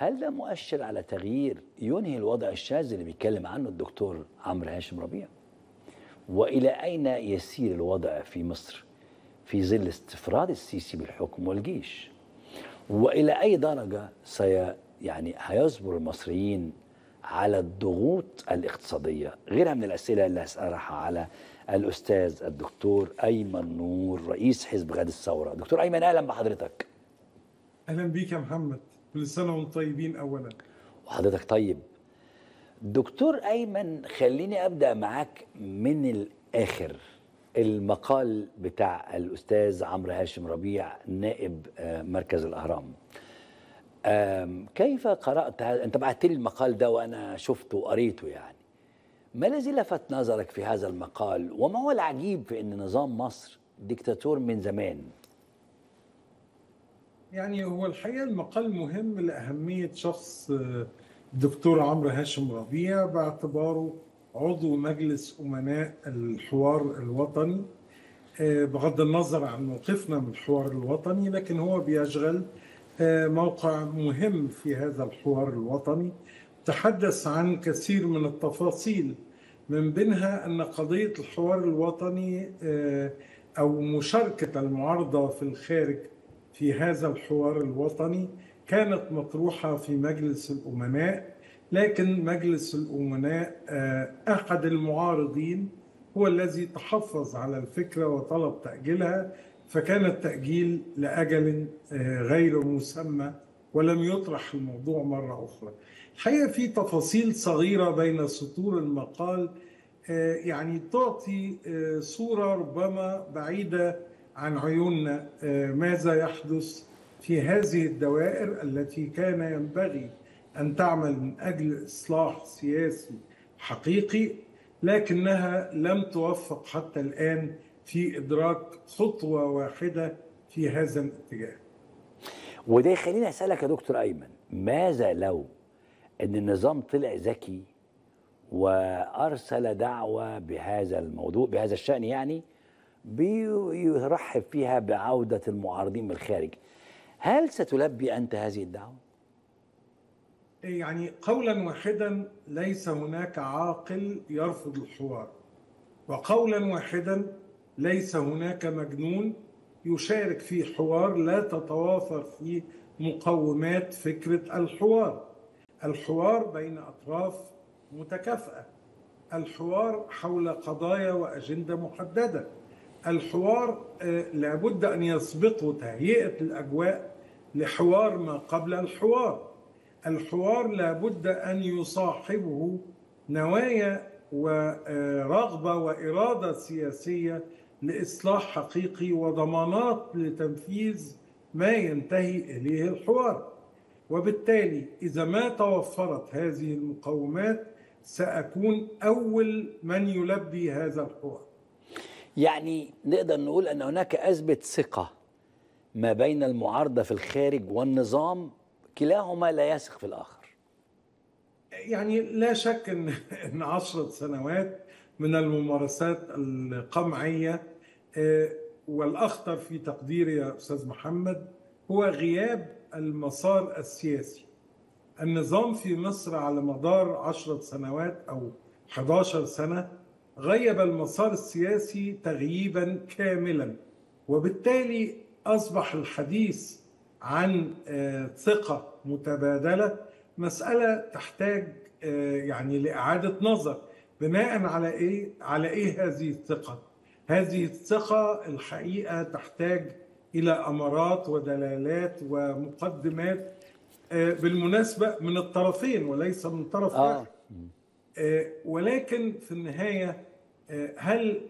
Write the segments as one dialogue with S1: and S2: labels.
S1: هل ده مؤشر على تغيير ينهي الوضع الشاذ اللي بيتكلم عنه الدكتور عمرو هاشم ربيع؟ وإلى أين يسير الوضع في مصر في ظل استفراد السيسي بالحكم والجيش؟ وإلى أي درجة سي يعني هيصبر المصريين على الضغوط الاقتصادية؟ غيرها من الأسئلة اللي هسألها على الأستاذ الدكتور أيمن نور رئيس حزب غد الثورة. دكتور أيمن أهلا بحضرتك.
S2: أهلا بيك يا محمد. كل سنة وأنتم طيبين اولا.
S1: وحضرتك طيب. دكتور أيمن خليني أبدأ معاك من الآخر. المقال بتاع الأستاذ عمرو هاشم ربيع نائب آه، مركز الأهرام. آم، كيف قرأت هذا؟ أنت بعت لي المقال ده وأنا شفته وقريته يعني. ما الذي لفت نظرك في هذا المقال؟ وما هو العجيب في إن نظام مصر ديكتاتور من زمان؟
S2: يعني هو الحقيقة المقال مهم لأهمية شخص آه، الدكتور عمرو هاشم ربيع باعتباره عضو مجلس أمناء الحوار الوطني. آه، بغض النظر عن موقفنا من الحوار الوطني لكن هو بيشغل آه، موقع مهم في هذا الحوار الوطني. تحدث عن كثير من التفاصيل من بينها أن قضية الحوار الوطني أو مشاركة المعارضة في الخارج في هذا الحوار الوطني كانت مطروحة في مجلس الأمناء لكن مجلس الأمناء آه، احد المعارضين هو الذي تحفظ على الفكرة وطلب تأجيلها فكان التأجيل لأجل آه، غير مسمى ولم يطرح الموضوع مرة أخرى. الحقيقة في تفاصيل صغيرة بين سطور المقال آه، يعني تعطي آه، صورة ربما بعيدة عن عيوننا آه، ماذا يحدث في هذه الدوائر التي كان ينبغي أن تعمل من أجل إصلاح سياسي حقيقي لكنها لم توفق حتى الآن في إدراك خطوة واحدة في هذا الاتجاه.
S1: وده يخليني أسألك يا دكتور أيمن ماذا لو إن النظام طلع ذكي وأرسل دعوة بهذا الموضوع بهذا الشأن يعني بيرحب فيها بعودة المعارضين من الخارج هل ستلبي أنت هذه الدعوة؟
S2: يعني قولا واحدا ليس هناك عاقل يرفض الحوار. وقولا واحدا ليس هناك مجنون يشارك في حوار لا تتوافر فيه مقومات فكرة الحوار. الحوار بين أطراف متكافئة. الحوار حول قضايا وأجندة محددة. الحوار آه، لابد أن يسبقه تهيئة الأجواء لحوار ما قبل الحوار. الحوار لابد أن يصاحبه نوايا ورغبه وإرادة سياسية لإصلاح حقيقي وضمانات لتنفيذ ما ينتهي إليه الحوار. وبالتالي إذا ما توفرت هذه المقومات سأكون أول من يلبي هذا الحوار.
S1: يعني نقدر نقول أن هناك ازمه ثقة ما بين المعارضة في الخارج والنظام كلاهما لا يثق في الآخر
S2: يعني لا شك إن إن عشرة سنوات من الممارسات القمعية آه، والأخطر في تقديري يا أستاذ محمد هو غياب المسار السياسي. النظام في مصر على مدار عشرة سنوات أو 11 سنة غيب المسار السياسي تغييبا كاملا. وبالتالي أصبح الحديث عن آه، ثقة متبادلة مسألة تحتاج آه، يعني لإعادة نظر. بناء على إيه؟ على إيه هذه الثقة؟ هذه الثقة الحقيقة تحتاج إلى أمارات ودلالات ومقدمات آه، بالمناسبة من الطرفين وليس من طرف واحد. آه، ولكن في النهاية هل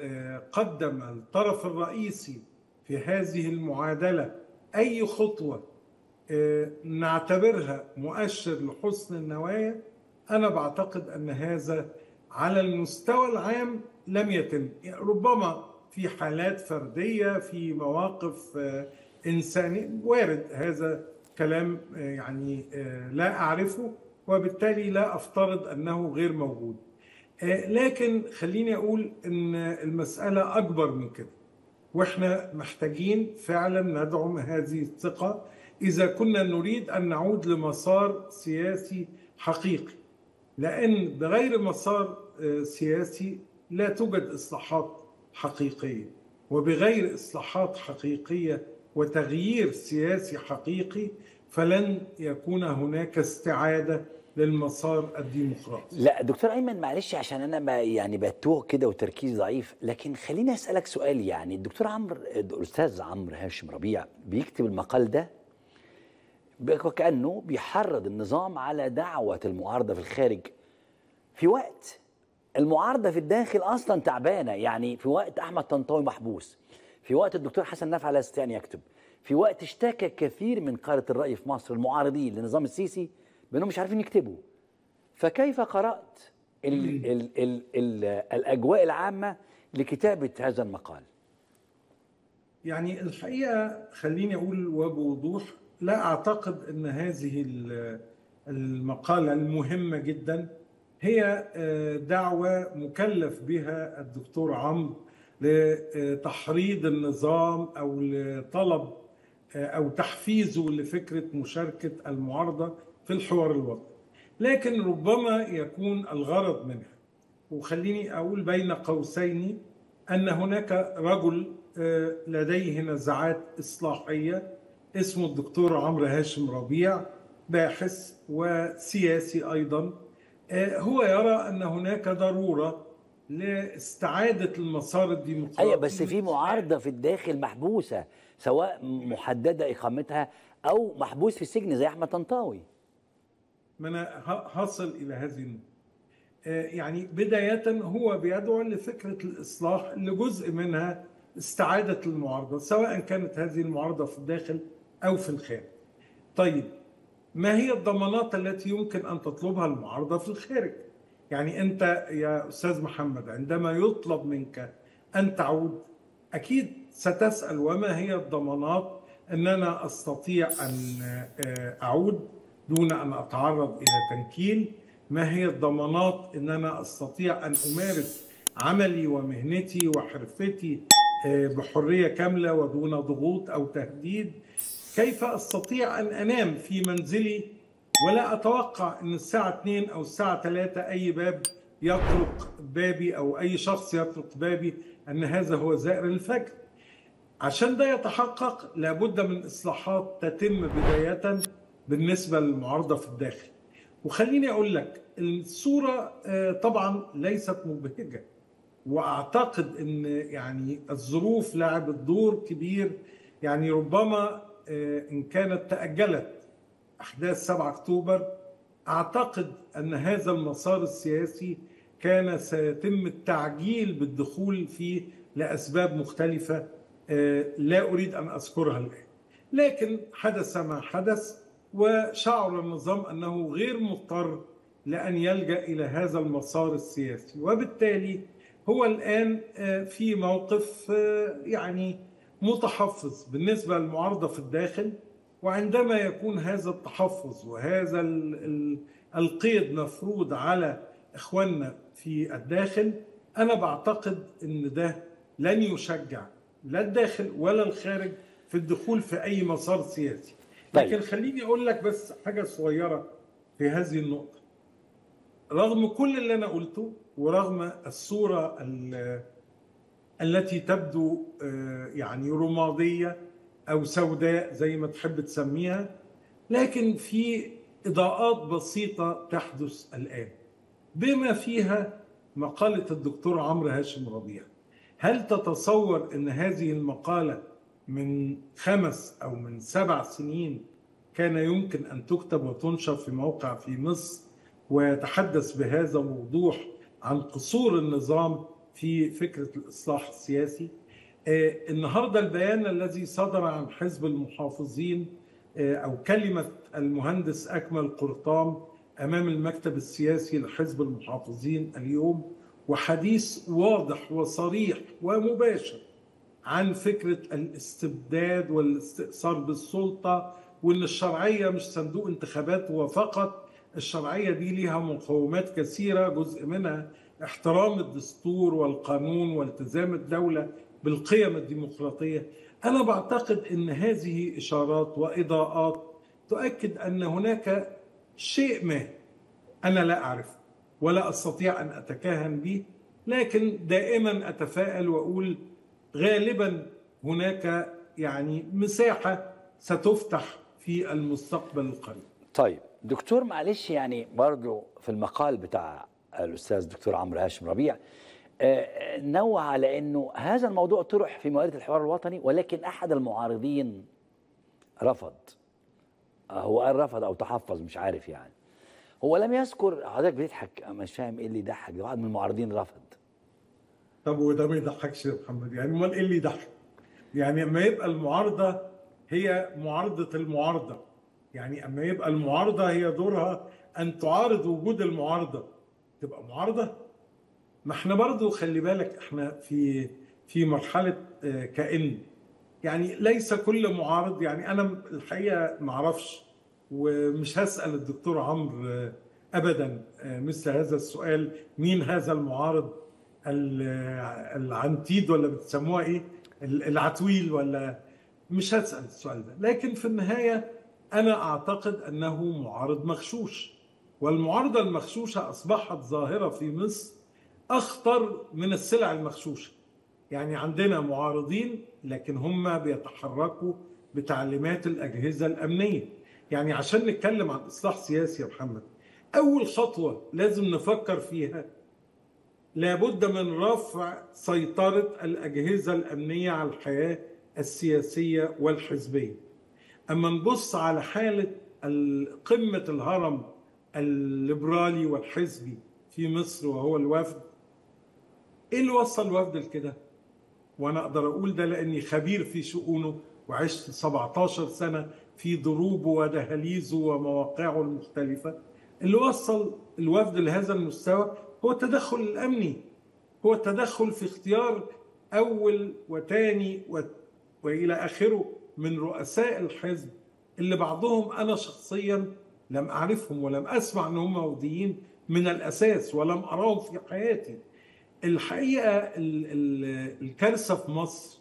S2: آه، قدم الطرف الرئيسي في هذه المعادلة أي خطوة آه، نعتبرها مؤشر لحسن النوايا؟ أنا بعتقد أن هذا على المستوى العام لم يتم. ربما في حالات فردية في مواقف آه، إنسانية. وارد هذا كلام يعني لا أعرفه وبالتالي لا أفترض أنه غير موجود. لكن خليني أقول إن المسألة أكبر من كده. وإحنا محتاجين فعلا ندعم هذه الثقة. إذا كنا نريد أن نعود لمسار سياسي حقيقي لأن بغير مسار آه، سياسي لا توجد إصلاحات حقيقية. وبغير إصلاحات حقيقية وتغيير سياسي حقيقي فلن يكون هناك استعادة للمسار الديمقراطي.
S1: لا دكتور أيمن معلش عشان أنا ما يعني بتوه كده وتركيزي ضعيف لكن خليني أسألك سؤال يعني. الدكتور عمرو الأستاذ عمرو هاشم ربيع بيكتب المقال ده وكأنه بيحرض النظام على دعوة المعارضة في الخارج. في وقت المعارضة في الداخل أصلا تعبانة يعني في وقت أحمد طنطاوي محبوس في وقت الدكتور حسن نافع لا يستطيع ان يكتب في وقت اشتكى كثير من قاده الرأي في مصر المعارضين لنظام السيسي بأنهم مش عارفين يكتبوا. فكيف قرأت ال ال ال ال الأجواء العامة لكتابة هذا المقال؟
S2: يعني الحقيقة خليني أقول وبوضوح لا أعتقد أن هذه ال- المقالة المهمة جدا. هي آه، دعوة مكلف بها الدكتور عمرو لتحريض النظام أو لطلب آه، أو تحفيزه لفكرة مشاركة المعارضة. في الحوار الوطني. لكن ربما يكون الغرض منها وخليني أقول بين قوسين أن هناك رجل آه، لديه نزعات إصلاحية اسمه الدكتور عمرو هاشم ربيع باحث وسياسي أيضا. آه، هو يرى أن هناك ضرورة لاستعادة المسار الديمقراطي.
S1: أيوه بس في معارضة في الداخل محبوسة سواء محددة إقامتها أو محبوس في السجن زي أحمد طنطاوي.
S2: ما أنا هصل إلى هذه النقطة آه، يعني بداية هو بيدعو لفكرة الإصلاح اللي جزء منها استعادة المعارضة سواء كانت هذه المعارضة في الداخل أو في الخارج. طيب ما هي الضمانات التي يمكن أن تطلبها المعارضة في الخارج؟ يعني أنت يا أستاذ محمد عندما يطلب منك أن تعود أكيد ستسأل وما هي الضمانات ان أنا أستطيع أن آه، أعود دون أن أتعرض إلى تنكيل ما هي الضمانات إن أنا أستطيع أن أمارس عملي ومهنتي وحرفتي آه، بحرية كاملة ودون ضغوط أو تهديد؟ كيف أستطيع أن أنام في منزلي ولا أتوقع إن الساعة 2 أو الساعة 3 أي باب يطرق بابي أو أي شخص يطرق بابي أن هذا هو زائر الفجر؟ عشان ده يتحقق لابد من إصلاحات تتم بداية بالنسبة للمعارضة في الداخل. وخليني أقول لك الصورة آه، طبعا ليست مبهجة. وأعتقد إن يعني الظروف لعبت دور كبير. يعني ربما آه، إن كانت تأجلت أحداث 7 أكتوبر أعتقد أن هذا المسار السياسي كان سيتم التعجيل بالدخول فيه لأسباب مختلفة آه، لا أريد أن أذكرها الآن. لكن حدث ما حدث وشعر النظام أنه غير مضطر لأن يلجأ إلى هذا المسار السياسي. وبالتالي هو الآن آه، في موقف آه، يعني متحفظ بالنسبة للمعارضة في الداخل وعندما يكون هذا التحفظ وهذا ال- ال- القيد مفروض على إخواننا في الداخل أنا بعتقد إن ده لن يشجع لا الداخل ولا الخارج في الدخول في أي مسار سياسي.
S1: طيب.
S2: لكن خليني أقول لك بس حاجة صغيرة في هذه النقطة. رغم كل اللي أنا قلته ورغم الصورة ال- التي تبدو آه، يعني رمادية أو سوداء زي ما تحب تسميها لكن في إضاءات بسيطة تحدث الآن. بما فيها مقالة الدكتور عمرو هاشم ربيع. هل تتصور إن هذه المقالة من خمس أو من سبع سنين كان يمكن أن تكتب وتنشر في موقع في مصر ويتحدث بهذا الوضوح عن قصور النظام في فكرة الإصلاح السياسي. آه، النهارده البيان الذي صدر عن حزب المحافظين آه، أو كلمة المهندس أكمل قرطام أمام المكتب السياسي لحزب المحافظين اليوم وحديث واضح وصريح ومباشر عن فكرة الاستبداد والاستئثار بالسلطة وإن الشرعية مش صندوق انتخابات وفقط الشرعية دي ليها مقومات كثيرة جزء منها احترام الدستور والقانون والتزام الدولة بالقيم الديمقراطية. أنا بعتقد أن هذه إشارات وإضاءات تؤكد أن هناك شيء ما أنا لا أعرف ولا أستطيع أن أتكهن به لكن دائما أتفائل وأقول غالبا هناك يعني مساحة ستفتح في المستقبل القريب.
S1: طيب دكتور معلش يعني برضو في المقال بتاع الأستاذ دكتور عمرو هاشم ربيع آه، نوه على أنه هذا الموضوع طرح في موارد الحوار الوطني ولكن أحد المعارضين رفض. آه، هو قال رفض أو تحفظ مش عارف يعني. هو لم يذكر حضرتك بتضحك مش فاهم إيه اللي يضحك واحد من المعارضين رفض.
S2: طب وده ما يضحكش يا محمد؟ يعني امال إيه اللي يضحك؟ يعني أما يبقى المعارضة هي معارضة المعارضة. يعني أما يبقى المعارضة هي دورها أن تعارض وجود المعارضة. تبقى معارضة؟ ما إحنا برضو خلي بالك إحنا في في مرحلة آه، كأن. يعني ليس كل معارض يعني أنا الحقيقة ما أعرفش ومش هسأل الدكتور عمرو آه، ابدا آه، مثل هذا السؤال مين هذا المعارض؟ ال- العنتيد ولا بتسموها إيه؟ ال- العتويل ولا مش هسأل السؤال ده. لكن في النهاية أنا أعتقد أنه معارض مغشوش. والمعارضة المغشوشة أصبحت ظاهرة في مصر أخطر من السلع المغشوشة. يعني عندنا معارضين لكن هم بيتحركوا بتعليمات الأجهزة الأمنية. يعني عشان نتكلم عن إصلاح سياسي يا محمد أول خطوة لازم نفكر فيها لابد من رفع سيطرة الأجهزة الأمنية على الحياة السياسية والحزبية. أما نبص على حالة ال- قمة الهرم الليبرالي والحزبي في مصر وهو الوفد إيه اللي وصل الوفد لكده؟ وأنا أقدر أقول ده لأني خبير في شؤونه وعشت 17 سنة في ضروبه ودهاليزه ومواقعه المختلفة. اللي وصل الوفد لهذا المستوى هو التدخل الأمني. هو التدخل في اختيار أول وتاني و... وإلى آخره من رؤساء الحزب اللي بعضهم أنا شخصيا لم أعرفهم ولم أسمع إن هم وديين من الأساس ولم أراهم في حياتي. الحقيقة ال- ال- الكارثة في مصر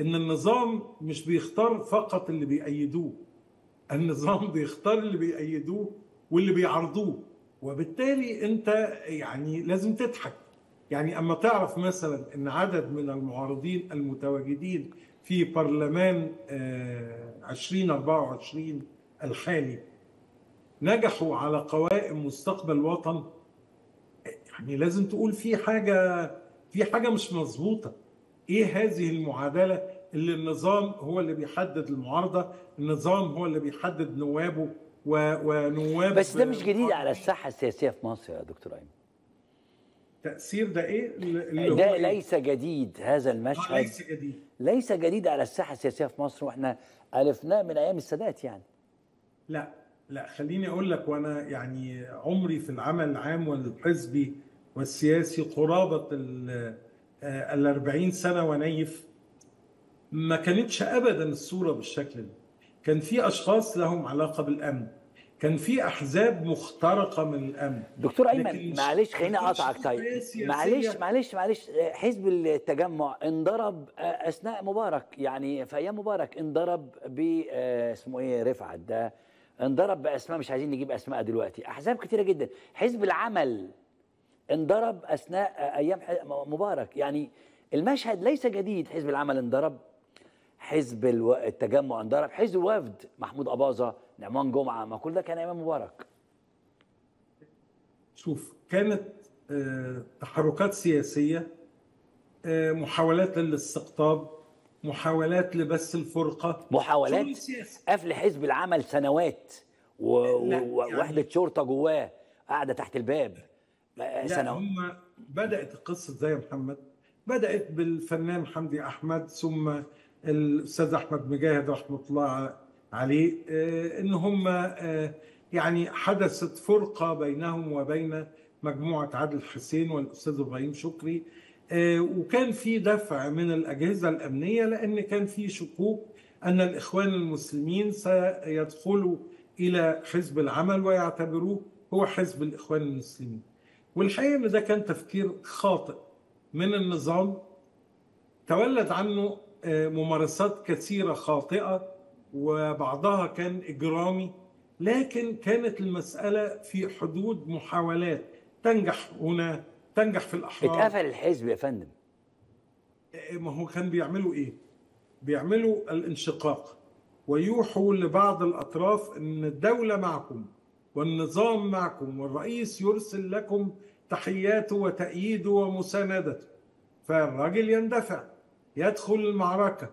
S2: إن النظام مش بيختار فقط اللي بيأيدوه النظام بيختار اللي بيأيدوه واللي بيعارضوه وبالتالي انت يعني لازم تضحك يعني اما تعرف مثلا إن عدد من المعارضين المتواجدين في برلمان آه، 2024 الحالي نجحوا على قوائم مستقبل وطن يعني لازم تقول في حاجة في حاجة مش مظبوطة إيه هذه المعادلة اللي النظام هو اللي بيحدد المعارضة النظام هو اللي بيحدد نوابه. ونواب
S1: بس ده مش جديد على الساحة السياسية في مصر يا دكتور أيمن.
S2: تأثير ده إيه؟ اللي هو
S1: ده
S2: إيه؟
S1: ليس جديد هذا
S2: آه،
S1: المشهد
S2: ليس جديد.
S1: ليس جديد على الساحة السياسية في مصر وإحنا ألفناه من أيام السادات يعني.
S2: لا لا خليني أقول لك وأنا يعني عمري في العمل العام والحزبي والسياسي قرابة ال آه، ال 40 سنة ونيف ما كانتش ابدا الصورة بالشكل ده. كان في أشخاص لهم علاقة بالأمن. كان في أحزاب مخترقة من الأمن.
S1: دكتور
S2: أيمن
S1: معلش خليني اقطعك طيب. معلش معلش معلش حزب التجمع انضرب آه، أثناء مبارك يعني في أيام مبارك انضرب ب آه، اسمه إيه رفعت ده. انضرب بأسماء مش عايزين نجيب أسماء دلوقتي. أحزاب كتيرة جدا. حزب العمل انضرب أثناء آه، أيام مبارك. يعني المشهد ليس جديد. حزب العمل انضرب حزب الو- التجمع انضرب حزب الوفد محمود أباظة نعمان جمعة ما كل ده كان أيام مبارك.
S2: شوف كانت آه، تحركات سياسية آه، محاولات للاستقطاب محاولات لبث الفرقة.
S1: محاولات قفل حزب العمل سنوات و-
S2: لا،
S1: و-
S2: يعني-
S1: ووحدة شرطة جواه قاعدة تحت الباب. سنوات.
S2: هم بدأت القصة إزاي يا محمد بدأت بالفنان حمدي أحمد ثم الأستاذ أحمد مجاهد رحمة الله عليه آه، إن هم آه، يعني حدثت فرقة بينهم وبين مجموعة عادل حسين والأستاذ إبراهيم شكري آه، وكان في دفع من الأجهزة الأمنية لأن كان في شكوك أن الإخوان المسلمين سيدخلوا إلى حزب العمل ويعتبروه هو حزب الإخوان المسلمين. والحقيقة إن ده كان تفكير خاطئ من النظام تولد عنه ممارسات كثيرة خاطئة وبعضها كان إجرامي لكن كانت المسألة في حدود محاولات تنجح هنا تنجح في الأحرار.
S1: اتقفل الحزب يا فندم.
S2: ما هو كان بيعملوا إيه؟ بيعملوا الانشقاق ويوحوا لبعض الأطراف إن الدولة معكم والنظام معكم والرئيس يرسل لكم تحياته وتأييده ومساندته فالراجل يندفع. يدخل المعركة.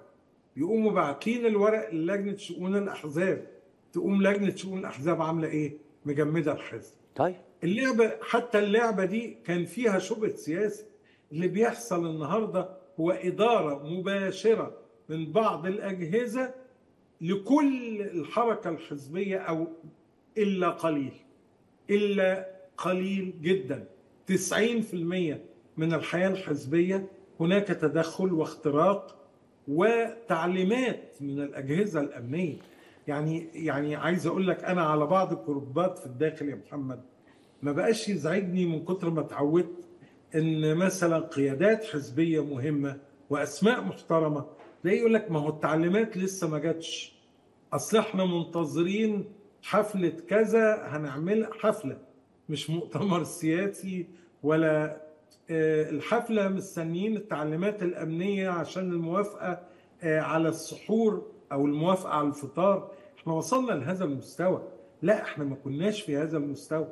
S2: يقوموا باعتين الورق للجنة شؤون الأحزاب. تقوم لجنة شؤون الأحزاب عاملة إيه؟ مجمدة الحزب.
S1: طيب.
S2: اللعبة حتى اللعبة دي كان فيها شبهة سياسة. اللي بيحصل النهاردة هو إدارة مباشرة من بعض الأجهزة لكل الحركة الحزبية أو إلا قليل. إلا قليل جدا. 90% من الحياة الحزبية هناك تدخل واختراق وتعليمات من الأجهزة الأمنية. يعني يعني عايز أقول لك أنا على بعض الجروبات في الداخل يا محمد ما بقاش يزعجني من كتر ما اتعودت إن مثلا قيادات حزبية مهمة وأسماء محترمة ده يقول لك ما هو التعليمات لسه ما جاتش. أصل إحنا منتظرين حفلة كذا هنعمل حفلة. مش مؤتمر سياسي ولا آه، الحفلة مستنيين التعليمات الأمنية عشان الموافقة آه، على السحور أو الموافقة على الفطار. إحنا وصلنا لهذا المستوى. لا إحنا ما كناش في هذا المستوى.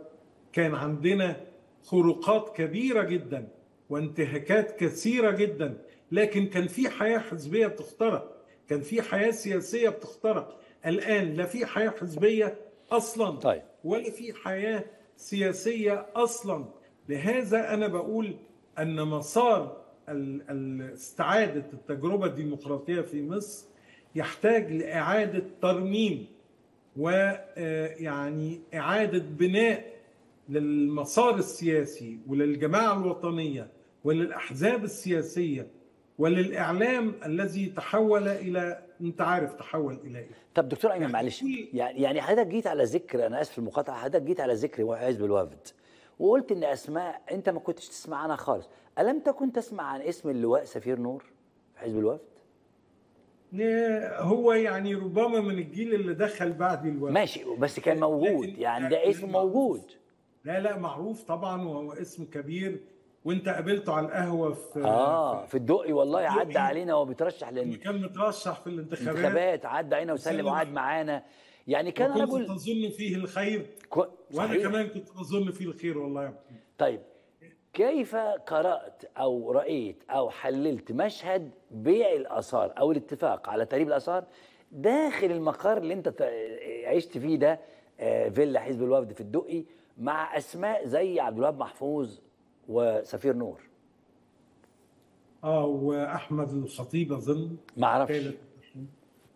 S2: كان عندنا خروقات كبيرة جدا وانتهاكات كثيرة جدا. لكن كان في حياة حزبية بتخترق. كان في حياة سياسية بتخترق. الآن لا في حياة حزبية أصلا
S1: طيب.
S2: ولا في حياة سياسية أصلا. لهذا أنا بقول أن مسار استعادة التجربة الديمقراطية في مصر يحتاج لإعادة ترميم ويعني إعادة بناء للمسار السياسي وللجماعة الوطنية وللأحزاب السياسية وللإعلام الذي تحول إلى أنت عارف تحول إلى إيه.
S1: طب دكتور أيمن
S2: يعني
S1: معلش. يعني يعني حضرتك جيت على ذكر أنا آسف في المقاطعة حضرتك جيت على ذكر حزب الوفد وقلت إن أسماء أنت ما كنتش تسمع عنها خالص. ألم تكن تسمع عن اسم اللواء سفير نور في حزب الوفد؟
S2: هو يعني ربما من الجيل اللي دخل بعد الوقت
S1: ماشي بس كان موجود. يعني ده اسم. موجود.
S2: لا لا معروف طبعا وهو اسم كبير. وأنت قابلته على القهوة في
S1: آه في الدقي والله. عدى علينا وهو بيترشح
S2: لما كان مترشح في الانتخابات.
S1: للانتخابات عدى علينا وسلم. وقعد معانا. يعني كان رجل
S2: تظن فيه الخير
S1: كو...
S2: وأنا
S1: صحيح.
S2: كمان كنت بظن فيه الخير والله.
S1: طيب كيف قرأت أو رأيت أو حللت مشهد بيع الآثار أو الاتفاق على تهريب الآثار داخل المقر اللي أنت ت- عشت فيه ده آه، فيلا حزب الوفد في الدقي مع أسماء زي عبد الوهاب محفوظ وسفير نور
S2: آه وأحمد الخطيب أظن
S1: ما
S2: ثالث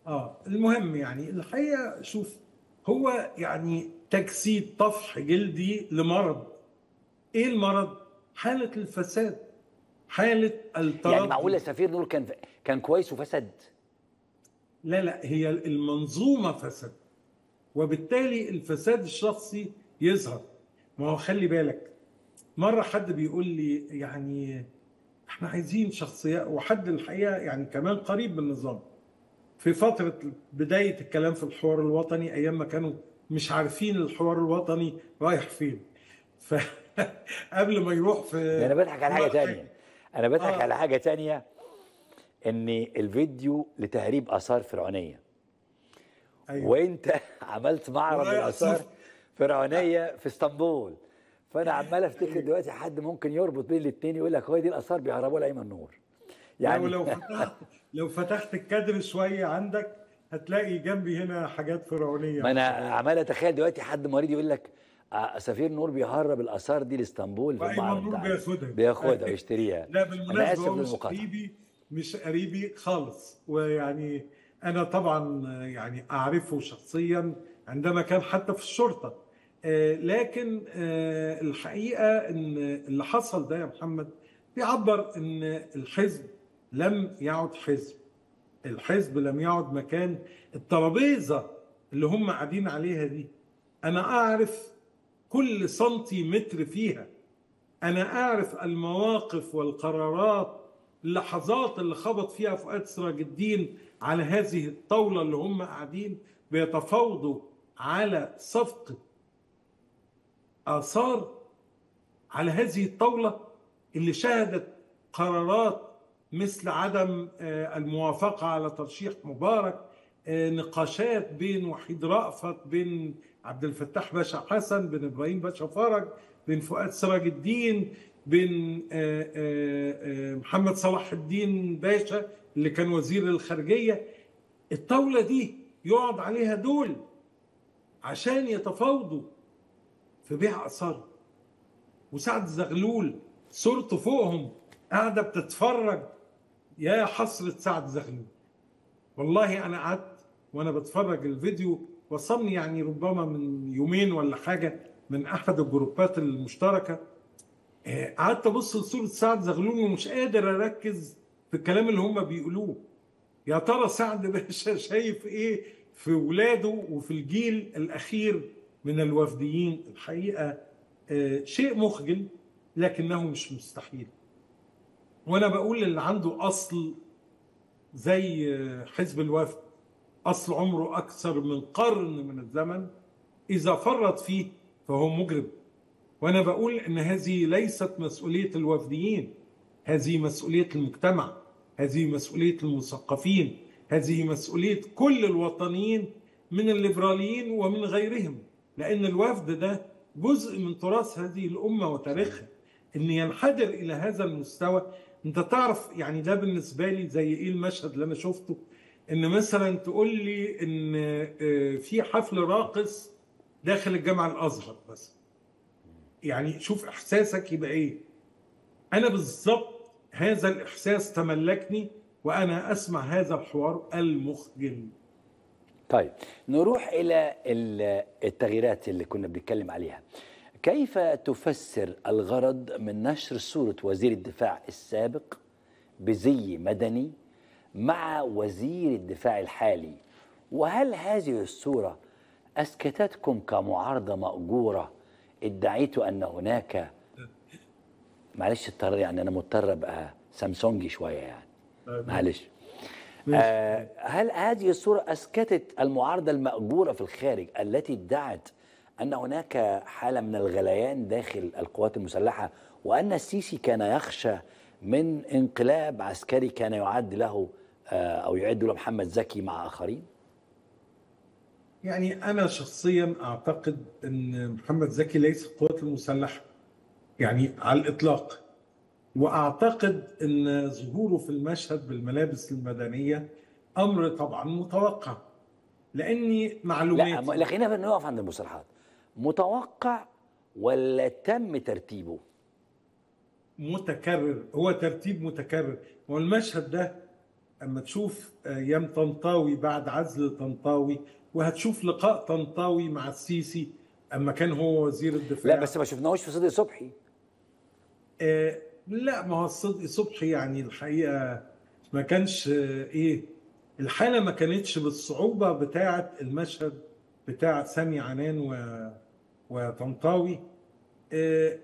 S2: آه المهم يعني الحقيقة شوف هو يعني تجسيد طفح جلدي لمرض. إيه المرض؟ حالة الفساد حالة التردي
S1: يعني معقولة سفير نور كان كان كويس وفسد؟
S2: لا لا هي المنظومة فسد وبالتالي الفساد الشخصي يظهر. ما هو خلي بالك مرة حد بيقول لي يعني إحنا عايزين شخصيات وحد الحقيقة يعني كمان قريب من النظام. في فترة بداية الكلام في الحوار الوطني أيام ما كانوا مش عارفين الحوار الوطني رايح فين. فقبل ما يروح في
S1: أنا بضحك على حاجة تانية. أنا بضحك
S2: آه.
S1: على حاجة تانية إن الفيديو لتهريب آثار فرعونية.
S2: أيوة.
S1: وأنت عملت معرض الاثار
S2: أسف.
S1: فرعونية في إسطنبول. فأنا عمال أفتكر دلوقتي حد ممكن يربط بين الاثنين يقول لك هو دي الآثار بيهربوا لها ايمن نور.
S2: يعني
S1: يعني
S2: لو فتحت لو فتحت الكادر شوية عندك هتلاقي جنبي هنا حاجات فرعونية
S1: ما أنا عمال أتخيل دلوقتي حد مريض يقول لك آه، سفير نور بيهرب الآثار دي لإسطنبول في المعرض
S2: نور. بياخدها.
S1: بياخدها ويشتريها
S2: لا
S1: أنا
S2: بالمناسبه
S1: اسف للمقاطعة
S2: قريبي مش قريبي خالص ويعني أنا طبعا يعني أعرفه شخصيا عندما كان حتى في الشرطة آه، لكن آه، الحقيقة إن اللي حصل ده يا محمد بيعبر إن الحزب لم يعد حزب. الحزب لم يعد مكان. الترابيزة اللي هم قاعدين عليها دي أنا أعرف كل سنتيمتر فيها. أنا أعرف المواقف والقرارات اللحظات اللي خبط فيها فؤاد سراج الدين على هذه الطاولة اللي هم قاعدين بيتفاوضوا على صفقة آثار على هذه الطاولة اللي شهدت قرارات مثل عدم آه، الموافقة على ترشيح مبارك آه، نقاشات بين وحيد رأفت بين عبد الفتاح باشا حسن بين إبراهيم باشا فرج بين فؤاد سراج الدين بين آه، محمد صلاح الدين باشا اللي كان وزير الخارجية. الطاولة دي يقعد عليها دول عشان يتفاوضوا في بيع آثار. وسعد زغلول صورته فوقهم قاعدة بتتفرج يا حسرة سعد زغلول. والله أنا قعدت وأنا بتفرج الفيديو وصلني يعني ربما من يومين ولا حاجة من أحد الجروبات المشتركة. آه، قعدت أبص لصورة سعد زغلول ومش قادر أركز في الكلام اللي هم بيقولوه. يا ترى سعد باشا شايف إيه في ولاده وفي الجيل الأخير من الوفديين؟ الحقيقة آه، شيء مخجل لكنه مش مستحيل. وأنا بقول اللي عنده اصل زي حزب الوفد اصل عمره أكثر من قرن من الزمن إذا فرط فيه فهو مجرم. وأنا بقول إن هذه ليست مسؤولية الوفديين هذه مسؤولية المجتمع هذه مسؤولية المثقفين هذه مسؤولية كل الوطنيين من الليبراليين ومن غيرهم. لأن الوفد ده جزء من تراث هذه الأمة وتاريخها. إن ينحدر إلى هذا المستوى انت تعرف يعني ده بالنسبة لي زي إيه المشهد اللي أنا شفته؟ ان مثلا تقول لي ان آه، في حفل راقص داخل الجامعة الأزهر مثلا يعني شوف إحساسك يبقى إيه؟ أنا بالظبط هذا الإحساس تملكني وأنا أسمع هذا الحوار المخجل
S1: طيب نروح إلى ال- التغييرات اللي كنا بنتكلم عليها. كيف تفسر الغرض من نشر صورة وزير الدفاع السابق بزي مدني مع وزير الدفاع الحالي؟ وهل هذه الصورة أسكتتكم كمعارضة مأجورة؟ ادعيت أن هناك معلش اضطر يعني أنا مضطر أبقى سامسونجي شوية يعني. معلش. آه هل هذه الصورة أسكتت المعارضة المأجورة في الخارج التي ادعت أن هناك حالة من الغليان داخل القوات المسلحة وأن السيسي كان يخشى من انقلاب عسكري كان يعد له آه أو يعد له محمد زكي مع آخرين؟
S2: يعني أنا شخصيا أعتقد أن محمد زكي ليس القوات المسلحة يعني على الإطلاق. وأعتقد أن ظهوره في المشهد بالملابس المدنية أمر طبعا متوقع لأني
S1: لا
S2: معلوماتي
S1: م- خلينا نقف عند المصطلحات. متوقع ولا تم ترتيبه؟
S2: متكرر هو ترتيب متكرر. والمشهد ده أما تشوف أيام طنطاوي بعد عزل طنطاوي وهتشوف لقاء طنطاوي مع السيسي أما كان هو وزير الدفاع.
S1: لا بس ما شفناهوش في صدق صبحي.
S2: آه لا ما هو الصدق صبحي يعني الحقيقة ما كانش آه إيه الحالة ما كانتش بالصعوبة بتاعة المشهد بتاع سامي عنان و وطنطاوي آه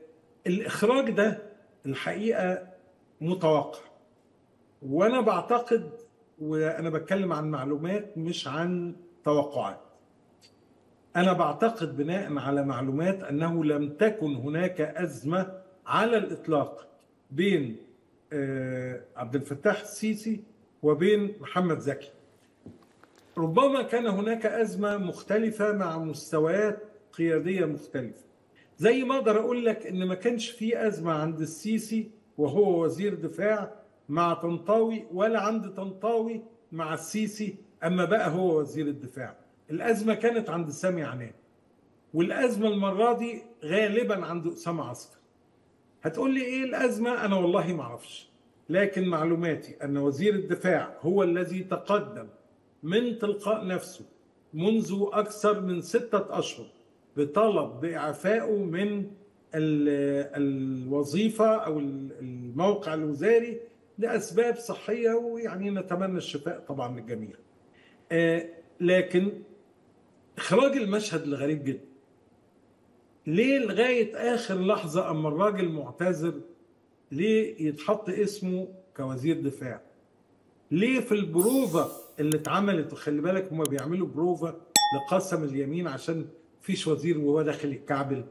S2: الإخراج ده الحقيقة متوقع. وأنا بعتقد وأنا بتكلم عن معلومات مش عن توقعات. أنا بعتقد بناء على معلومات أنه لم تكن هناك أزمة على الإطلاق بين آه، عبد الفتاح السيسي وبين محمد زكي. ربما كان هناك أزمة مختلفة مع مستويات قيادية مختلفة. زي ما أقدر أقول لك إن ما كانش في أزمة عند السيسي وهو وزير دفاع مع طنطاوي ولا عند طنطاوي مع السيسي أما بقى هو وزير الدفاع. الأزمة كانت عند سامي عنان والأزمة المرة دي غالبا عند أسامة عسكر. هتقول لي إيه الأزمة؟ أنا والله ما أعرفش. لكن معلوماتي أن وزير الدفاع هو الذي تقدم من تلقاء نفسه منذ أكثر من ستة أشهر بطلب باعفائه من ال- الوظيفة أو الموقع الوزاري لأسباب صحية ويعني نتمنى الشفاء طبعا للجميع. آه، لكن إخراج المشهد الغريب جدا ليه لغاية آخر لحظة أما الراجل معتذر ليه يتحط اسمه كوزير دفاع ليه في البروفا اللي اتعملت وخلي بالك هما بيعملوا بروفا لقسم اليمين عشان فيش وزير وهو داخل الكعبل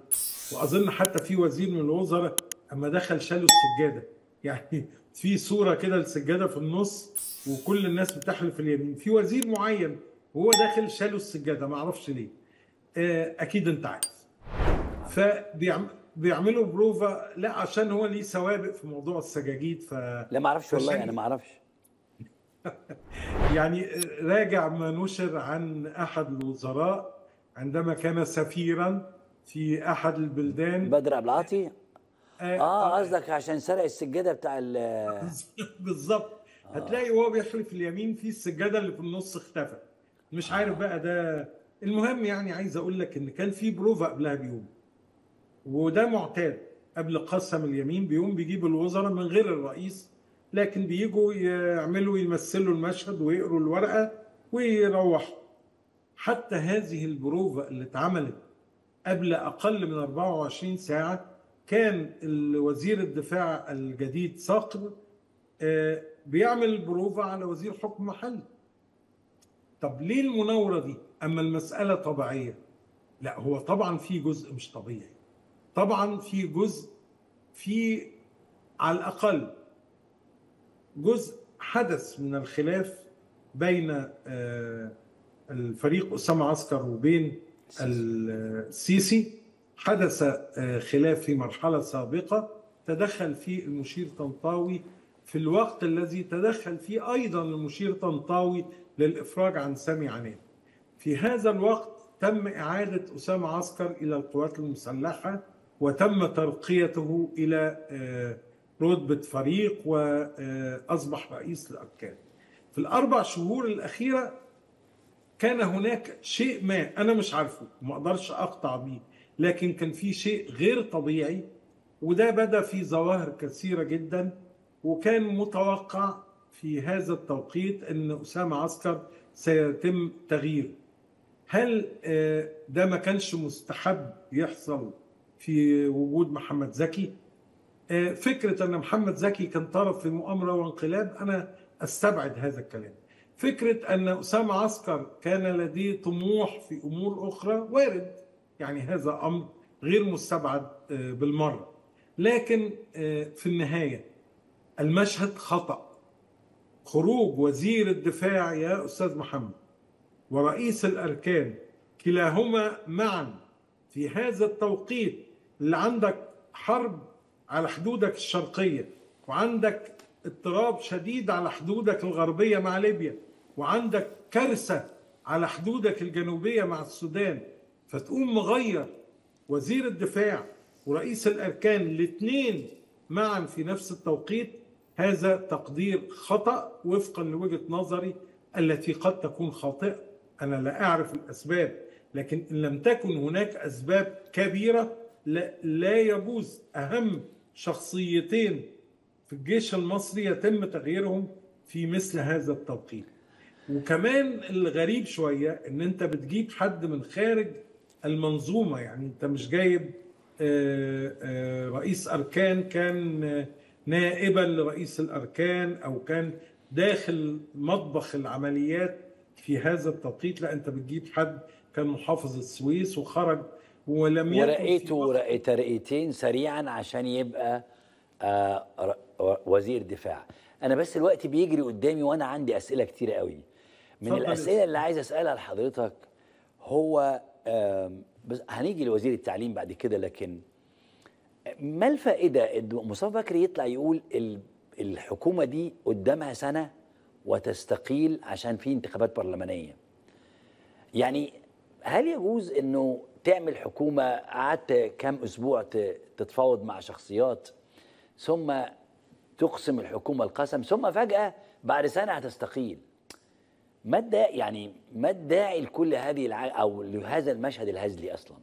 S2: وأظن حتى في وزير من الوزراء أما دخل شالوا السجادة. يعني في صورة كده السجاده في النص وكل الناس بتحلف اليمين. في وزير معين وهو داخل شالوا السجادة. ما أعرفش ليه. آه، أكيد أنت عارف. فبيعملوا بروفا لا عشان هو ليه سوابق في موضوع السجاجيد. ف
S1: لا ما أعرفش والله أنا ما أعرفش.
S2: يعني راجع ما نشر عن أحد الوزراء. عندما كان سفيرا في أحد البلدان.
S1: بدر عبد العاطي
S2: آه،
S1: آه قصدك عشان سرق السجادة بتاع ال
S2: بالظبط. هتلاقي وهو بيحلف اليمين في السجادة اللي في النص اختفت. مش عارف بقى ده. المهم يعني عايز أقول لك إن كان في بروفا قبلها بيوم. وده معتاد. قبل قسم اليمين بيوم بيجيب الوزراء من غير الرئيس. لكن بيجوا يعملوا يمثلوا المشهد ويقروا الورقة ويروحوا. حتى هذه البروفا اللي اتعملت قبل أقل من 24 ساعة كان الوزير الدفاع الجديد صقر آه، بيعمل بروفا على وزير حكم محلي. طب ليه المناورة دي؟ أما المسألة طبيعية. لا هو طبعا في جزء مش طبيعي. طبعا في جزء في على الأقل جزء حدث من الخلاف بين آه، الفريق أسامة عسكر وبين السيسي حدث آه، خلاف في مرحلة سابقة تدخل فيه المشير طنطاوي في الوقت الذي تدخل فيه أيضا المشير طنطاوي للإفراج عن سامي عنان. في هذا الوقت تم إعادة أسامة عسكر إلى القوات المسلحة وتم ترقيته إلى آه، رتبة فريق واصبح رئيس الأركان. في الأربع شهور الأخيرة كان هناك شيء ما أنا مش عارفه ما أقدرش أقطع بيه لكن كان في شيء غير طبيعي وده بدا في ظواهر كثيرة جدا وكان متوقع في هذا التوقيت أن أسامة عسكر سيتم تغييره. هل آه، ده ما كانش مستحب يحصل في وجود محمد زكي؟ آه، فكرة أن محمد زكي كان طرف في مؤامرة وانقلاب أنا أستبعد هذا الكلام. فكرة أن أسامة عسكر كان لديه طموح في أمور أخرى وارد. يعني هذا أمر غير مستبعد آه، بالمرة. لكن آه، في النهاية المشهد خطأ. خروج وزير الدفاع يا أستاذ محمد ورئيس الأركان كلاهما معا في هذا التوقيت اللي عندك حرب على حدودك الشرقية وعندك اضطراب شديد على حدودك الغربية مع ليبيا. وعندك كارثة على حدودك الجنوبية مع السودان فتقوم مغير وزير الدفاع ورئيس الأركان الاثنين معا في نفس التوقيت. هذا تقدير خطأ وفقا لوجهة نظري التي قد تكون خاطئة. أنا لا أعرف الأسباب لكن إن لم تكن هناك أسباب كبيرة لا, لا يجوز أهم شخصيتين في الجيش المصري يتم تغييرهم في مثل هذا التوقيت. وكمان الغريب شوية إن أنت بتجيب حد من خارج المنظومة يعني أنت مش جايب آه، آه، رئيس أركان كان نائبا لرئيس الأركان أو كان داخل مطبخ العمليات في هذا التوقيت لا أنت بتجيب حد كان محافظ السويس وخرج ولم يكن
S1: ورقيته
S2: مصر-
S1: رقي- ترقيتين سريعا عشان يبقى آه وزير دفاع. أنا بس الوقت بيجري قدامي وأنا عندي أسئلة كتير قوي. من
S2: الأسئلة.
S1: اللي عايز أسألها لحضرتك هو بس هنيجي لوزير التعليم بعد كده لكن ما الفائدة إن مصطفى بكري يطلع يقول ال- الحكومة دي قدامها سنة وتستقيل عشان في انتخابات برلمانية يعني هل يجوز إنه تعمل حكومة قعدت كام أسبوع تتفاوض مع شخصيات ثم تقسم الحكومة القسم ثم فجأة بعد سنة هتستقيل ما الداعي يعني ما الداعي لكل هذه الع... أو لهذا المشهد الهزلي أصلا.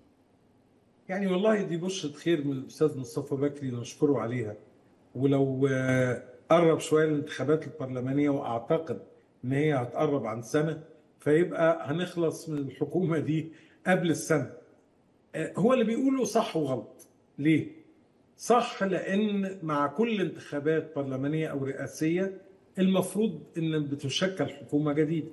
S2: يعني والله دي بشرة خير من الأستاذ مصطفى بكري نشكره عليها. ولو آه، قرب شوية الانتخابات البرلمانية وأعتقد إن هي هتقرب عن سنة فيبقى هنخلص من الحكومة دي قبل السنة. آه، هو اللي بيقوله صح وغلط. ليه؟ صح لأن مع كل انتخابات برلمانية أو رئاسية المفروض إن بتشكل حكومة جديدة.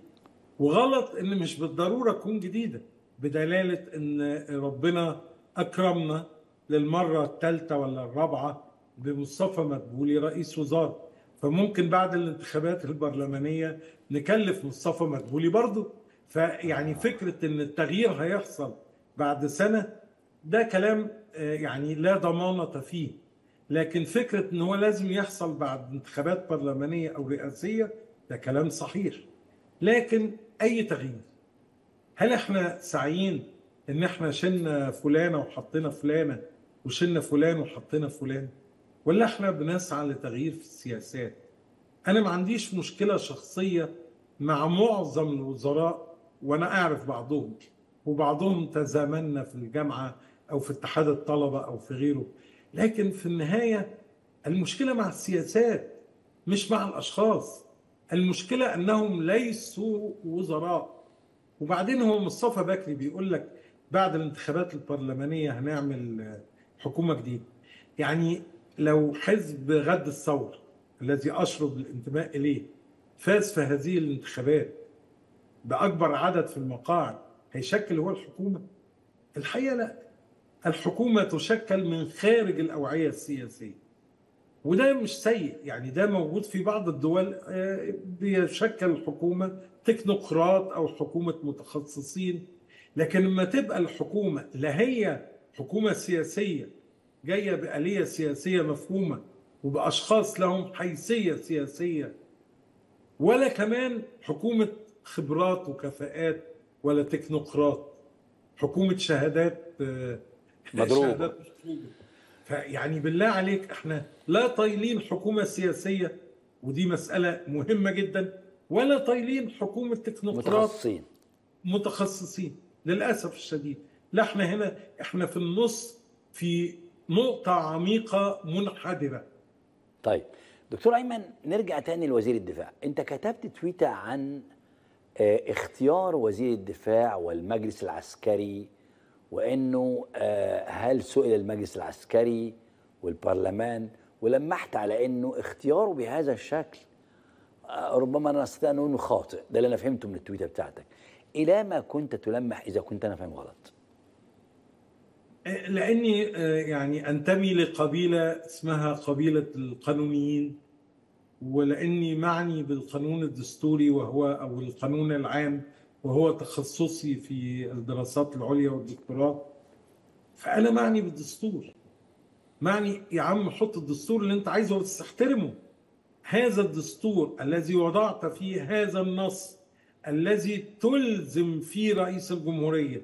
S2: وغلط إن مش بالضرورة تكون جديدة بدلالة إن ربنا أكرمنا للمرة الثالثة ولا الرابعة بمصطفى مدبولي رئيس وزارة. فممكن بعد الانتخابات البرلمانية نكلف مصطفى مدبولي برضه. فيعني فكرة إن التغيير هيحصل بعد سنة ده كلام آه، يعني لا ضمانة فيه. لكن فكرة إن هو لازم يحصل بعد انتخابات برلمانية أو رئاسية ده كلام صحيح. لكن أي تغيير؟ هل إحنا سعيين إن إحنا شلنا فلانة وحطينا فلانة وشلنا فلان وحطينا فلان؟ ولا إحنا بنسعى لتغيير في السياسات؟ أنا ما عنديش مشكلة شخصية مع معظم الوزراء وأنا أعرف بعضهم وبعضهم تزامنا في الجامعة أو في اتحاد الطلبة أو في غيره. لكن في النهاية المشكلة مع السياسات مش مع الأشخاص. المشكلة أنهم ليسوا وزراء. وبعدين هو مصطفى بكري بيقول لك بعد الانتخابات البرلمانية هنعمل حكومة جديدة. يعني لو حزب غد الثور الذي أشرب بالانتماء إليه فاز في هذه الانتخابات بأكبر عدد في المقاعد هيشكل هو الحكومة؟ الحقيقة لا. الحكومة تشكل من خارج الأوعية السياسية. وده مش سيء يعني ده موجود في بعض الدول آه، بيشكل الحكومة تكنوقراط أو حكومة متخصصين. لكن لما تبقى الحكومة لا هي حكومة سياسية جاية بآلية سياسية مفهومة وبأشخاص لهم حيثية سياسية ولا كمان حكومة خبرات وكفاءات ولا تكنوقراط حكومة شهادات
S1: مضروبة.
S2: فيعني بالله عليك إحنا لا طايلين حكومة سياسية ودي مسألة مهمة جدا ولا طايلين حكومة تكنوقراط
S1: متخصصين.
S2: متخصصين للأسف الشديد. لا إحنا هنا إحنا في النص في نقطة عميقة منحدرة.
S1: طيب دكتور أيمن نرجع تاني لوزير الدفاع. أنت كتبت تويته عن آه، اختيار وزير الدفاع والمجلس العسكري وإنه آه، هل سئل المجلس العسكري والبرلمان؟ ولمحت على إنه اختياره بهذا الشكل آه، ربما نستطيع أن نقول إنه خاطئ. ده اللي أنا فهمته من التويتة بتاعتك. إلى ما كنت تلمح إذا كنت أنا فاهم غلط؟
S2: لأني آه، يعني أنتمي لقبيلة اسمها قبيلة القانونيين ولأني معني بالقانون الدستوري وهو أو القانون العام وهو تخصصي في الدراسات العليا والدكتوراه. فأنا معني بالدستور. معني يا عم حط الدستور اللي انت عايزه بس احترمه. هذا الدستور الذي وضعت فيه هذا النص الذي تلزم فيه رئيس الجمهورية